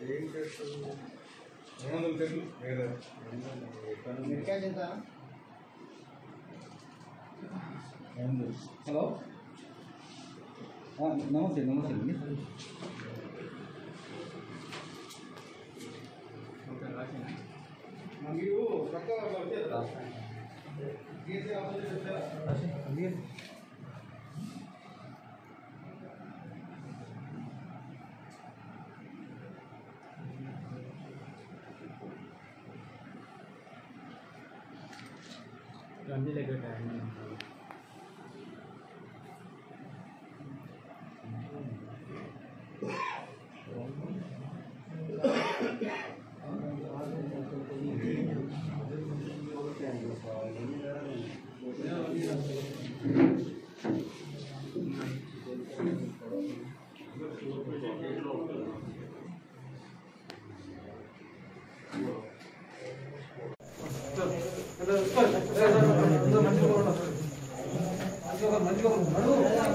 哎，就是，我们都在录，那个，我们在那边。你赶紧打。哎，你好，啊，啷么事，啷么事呢？我干啥去呢？我没有，他刚刚没接的。啊？没事，没事。రండి దగ్గర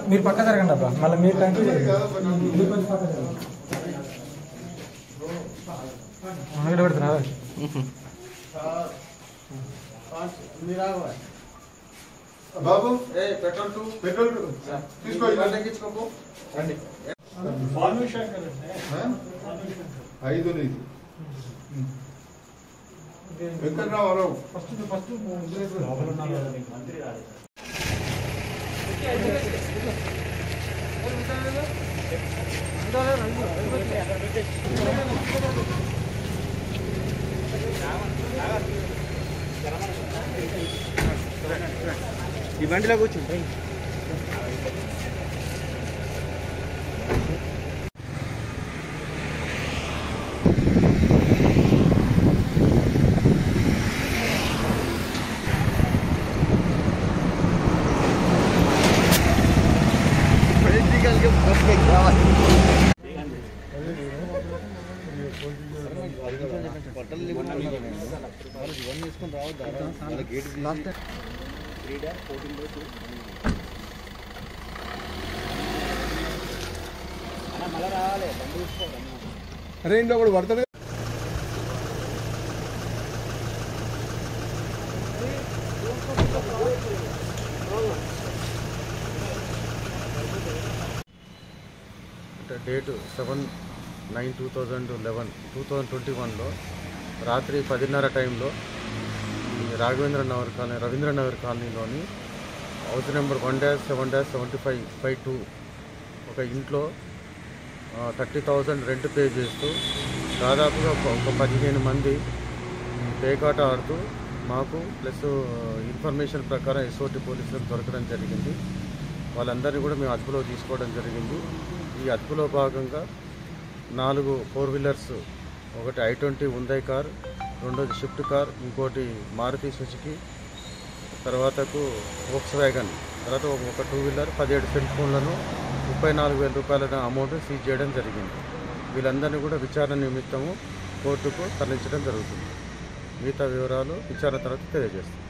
మీరు పక్క జరగండి అబ్బా. మళ్ళీ మీరు మనగడ పెడుతున్నా బాబు ఏ పెట్రోల్ టూ పెట్రోల్ తీసుకో తగ్గించుకోకు రండి. ఐదు నీది వెంకట్రామారావు ఫస్ట్ ఫస్ట్ లోపల ఉన్నారు ఈ బండిలో కూర్చుంటాయి అరే ఇంట్లో ఒకటి పడతాడు date seven nine two thousand eleven two thousand twenty వన్లో రాత్రి పదిన్నర టైంలో ఈ రాఘవేంద్ర నగర్ కాలనీ రవీంద్ర నగర్ కాలనీలోని house number one dash seven dash seventy five five two ఒక ఇంట్లో థర్టీ థౌజండ్ రెంట్ పే చేస్తూ దాదాపుగా ఒక ఒక పదిహేను మంది పేకాట ఆడుతూ మాకు ప్లస్ ఇన్ఫర్మేషన్ ప్రకారం ఎస్ఓటి పోలీసులకు దొరకడం జరిగింది. వాళ్ళందరినీ కూడా మేము అదుపులో తీసుకోవడం జరిగింది. ఈ అదుపులో భాగంగా నాలుగు ఫోర్ వీలర్స్ ఒకటి ఐ ట్వంటీ ఉందై కార్ రెండోది షిఫ్ట్ కార్ ఇంకోటి మారుతి సుజుకి తర్వాతకు వోక్స్ వ్యాగన్ తర్వాత ఒక- ఒక టూ వీలర్ పదిహేడు సెల్ ఫోన్లను ముప్పై నాలుగు వేల రూపాయల అమౌంట్ సీజ్ చేయడం జరిగింది. వీళ్ళందరినీ కూడా విచారణ నిమిత్తము కోర్టుకు తరలించడం జరుగుతుంది. మిగతా వివరాలు విచారణ తర్వాత తెలియజేస్తాం.